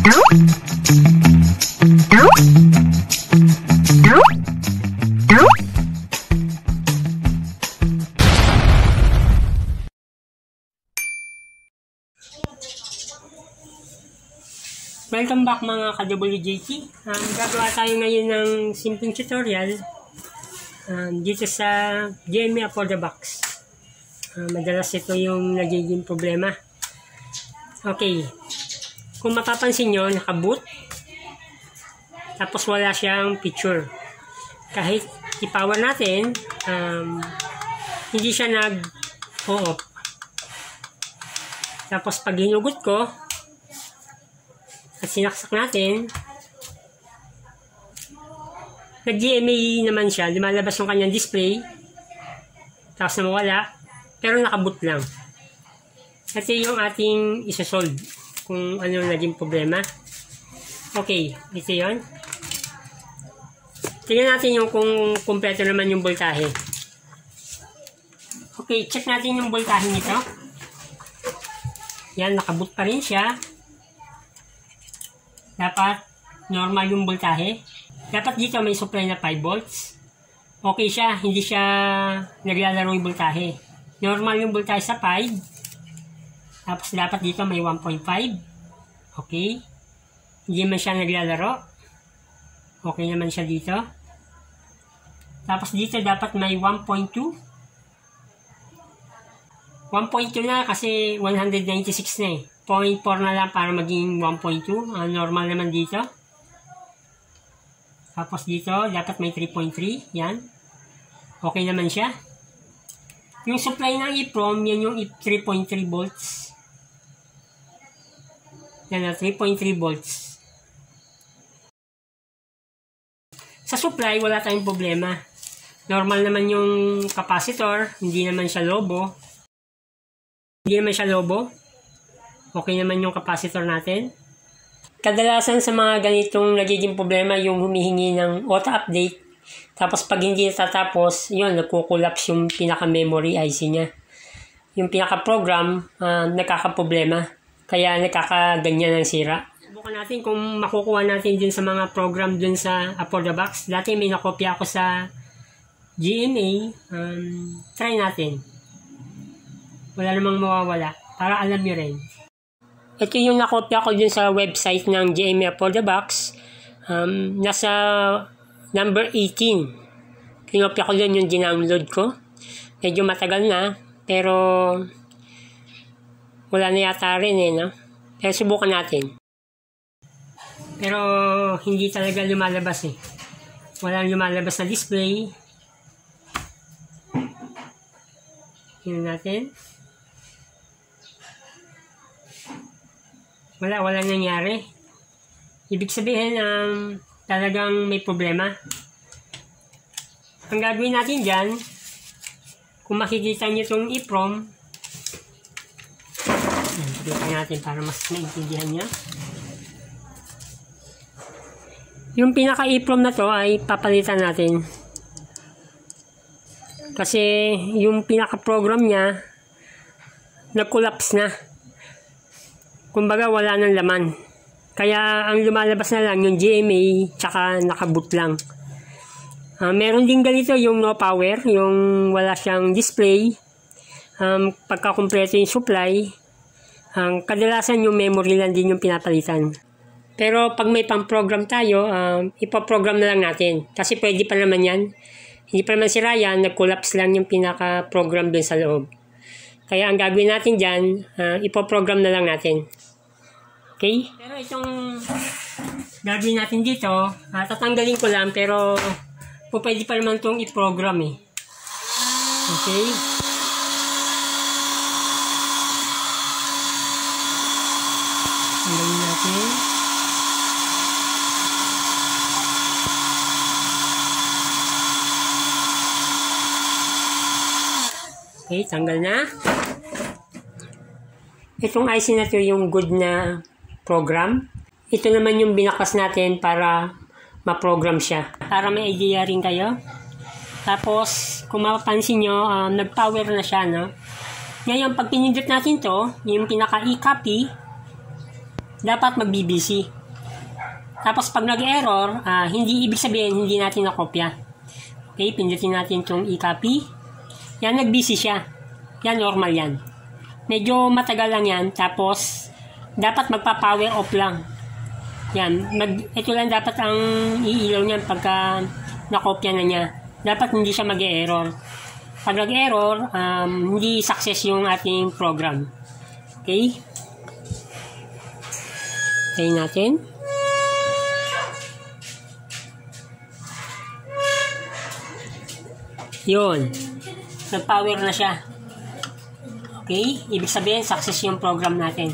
Welcome back mga ka-WJT. Um, gagawa tayo ngayon ng simpleng tutorial um, dito sa GMA for the box. Um, madalas ito yung nagiging problema. Okay. Kung mapapansin nyo, nakaboot. Tapos wala siyang picture. Kahit i-power natin, um, hindi siya nag-off. Tapos pag hinugot ko, at sinaksak natin, nag-GMA naman siya, lumalabas yung kanyang display, tapos na mawala, pero nakaboot lang. Kasi yung ating isa-solve kung ano naging problema. Okay, ito yun. Tingnan natin yung kung kumpleto naman yung voltahe. Okay, check natin yung voltahe nito. Yan, nakaboot pa rin siya dapat normal yung voltahe. Dapat dito may supply na 5 volts. Okay siya, hindi siya naglalaro yung voltahe. Normal yung voltahe sa 5. Tapos dapat dito may 1.5. Okay. Hindi man siya naglalaro. Okay naman siya dito. Tapos dito dapat may 1.2. 1.2 na kasi 196 na eh. 0.4 na lang para maging 1.2. Uh, normal naman dito. Tapos dito, dapat may 3.3. Yan. Okay naman siya. Yung supply ng EEPROM, yan yung 3.3 volts. Yan na, 3.3 volts. Sa supply, wala tayong problema. Normal naman yung capacitor, hindi naman siya lobo. Hindi naman siya lobo. Okay naman yung capacitor natin. Kadalasan sa mga ganitong nagiging problema yung humihingi ng auto update. Tapos pag hindi natatapos, yun, nagkukulaps yung pinaka-memory IC niya. Yung pinaka-program, uh, nagkakaproblema. Kaya nakakaganyan ng sira. Subukan natin kung makukuha natin din sa mga program dun sa Upper the Box. Dati may nakopya ako sa GMA. Um, try natin. Wala namang mawawala. Para alam nyo rin. Ito yung nakopya ko dun sa website ng GMA for the Box. Um, nasa number 18. Kinopya ko dun yung dinownload ko. Medyo matagal na. Pero wala na yata rin eh, no? Pero subukan natin. Pero hindi talaga lumalabas eh. Walang lumalabas na display. Tingnan natin. wala, wala nangyari. Ibig sabihin, um, talagang may problema. Ang gagawin natin dyan, kung makikita nyo itong EEPROM, pakita natin para mas naintindihan nyo. Yung pinaka-EEPROM na to ay papalitan natin. Kasi yung pinaka-program niya, nag-collapse na kumbaga wala nang laman. Kaya ang lumalabas na lang yung GMA tsaka nakaboot lang. Uh, meron din ganito yung no power, yung wala siyang display. Um, pagka kumpleto yung supply, ang kadalasan yung memory lang din yung pinapalitan. Pero pag may pang-program tayo, um, ipoprogram na lang natin. Kasi pwede pa naman yan. Hindi pa naman si Ryan, nag-collapse lang yung pinaka-program dun sa loob. Kaya ang gagawin natin dyan, uh, ipoprogram na lang natin. Okay? Pero itong gagawin natin dito, uh, tatanggalin ko lang pero pwede pa naman itong i-program eh. Okay? Natin. Okay, tanggal na. Itong IC na to yung good na program. Ito naman yung binakas natin para ma-program siya. Para may idea rin kayo. Tapos, kung mapapansin nyo, um, nag-power na siya, no? Ngayon, pag pinindot natin to, yung pinaka-e-copy, dapat mag-BBC. Tapos pag nag-error, ah, hindi ibig sabihin hindi natin nakopya. Okay, pindutin natin itong i-copy. Yan, nag-busy siya. Yan, normal yan. Medyo matagal lang yan. Tapos, dapat magpa-power off lang. Yan, mag, ito lang dapat ang iilaw niyan pagka nakopya na niya. Dapat hindi siya mag-error. Pag nag-error, um, hindi success yung ating program. Okay? Tayo natin. Yun. Nag-power na siya. Okay? Ibig sabihin, success yung program natin.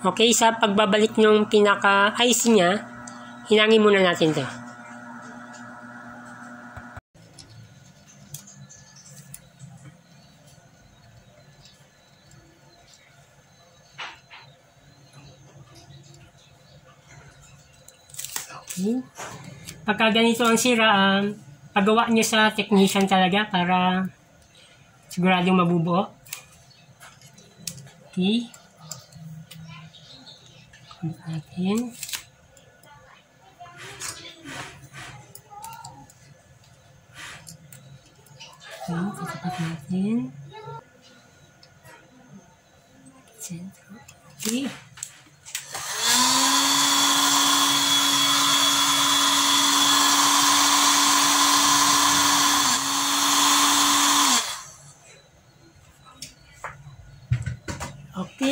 Okay, sa pagbabalik ng pinaka-IC niya, hinangin muna natin to. Okay. Pagka ganito ang sira, um, pagawa niyo sa technician talaga para siguradong mabubuo. Okay. Natin. Okay, tatapat natin. Okay.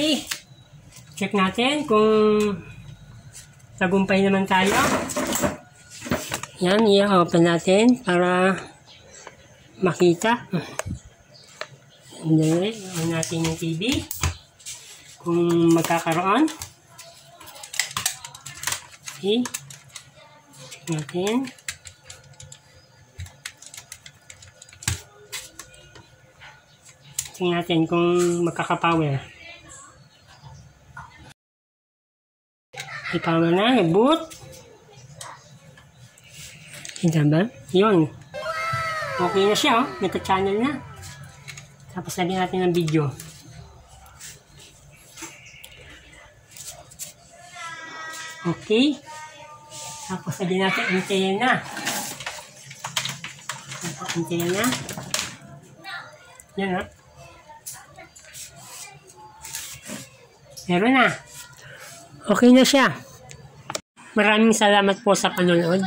Okay. Check natin kung tagumpay naman tayo. Yan, i-open natin para makita. Hindi, on natin yung TV. Kung magkakaroon. Okay. Check natin. Check natin kung magkakapower. Ipower na, nag-boot. Kita ba? Yun. Okay na siya, oh. Nagka-channel na. Tapos lagyan natin ng video. Okay. Tapos lagyan natin antena. Tapos antena. Yan, oh. Meron na. Okay na siya. Maraming salamat po sa panonood.